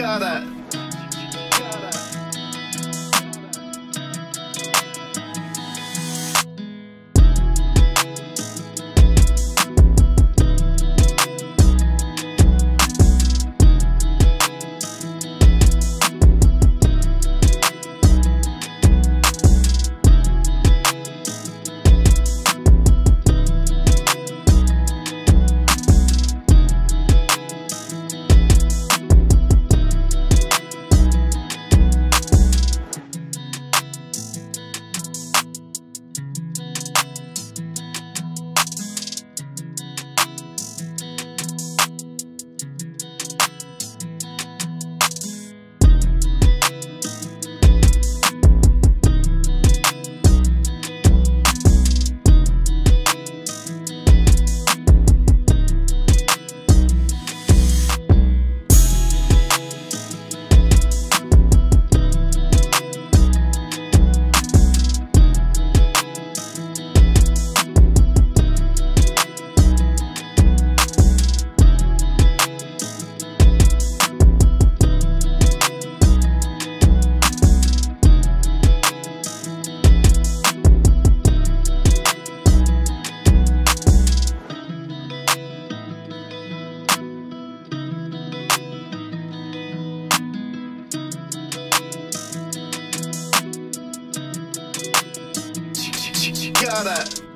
Got it. that.